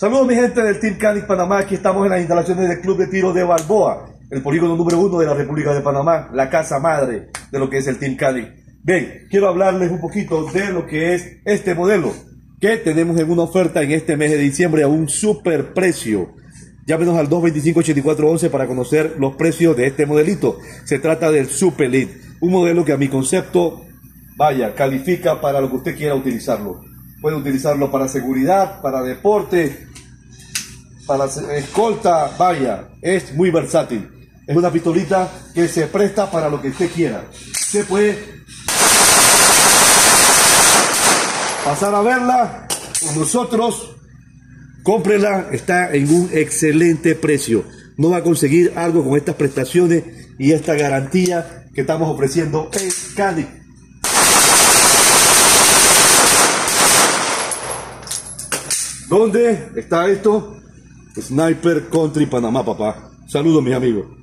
Saludos mi gente del Team Canic Panamá, aquí estamos en las instalaciones del Club de Tiro de Balboa, el polígono número uno de la República de Panamá, la casa madre de lo que es el Team Canic. Bien, quiero hablarles un poquito de lo que es este modelo, que tenemos en una oferta en este mes de diciembre a un super precio. Llámenos al 225-8411 para conocer los precios de este modelito. Se trata del Super Elite, un modelo que a mi concepto, vaya, califica para lo que usted quiera utilizarlo. Puede utilizarlo para seguridad, para deporte, para escolta, vaya, es muy versátil. Es una pistolita que se presta para lo que usted quiera. Se puede pasar a verla con nosotros. Cómprela, está en un excelente precio. No va a conseguir algo con estas prestaciones y esta garantía que estamos ofreciendo en Canic. ¿Dónde está esto? Sniper Country Panamá, papá. Saludos, mis amigos.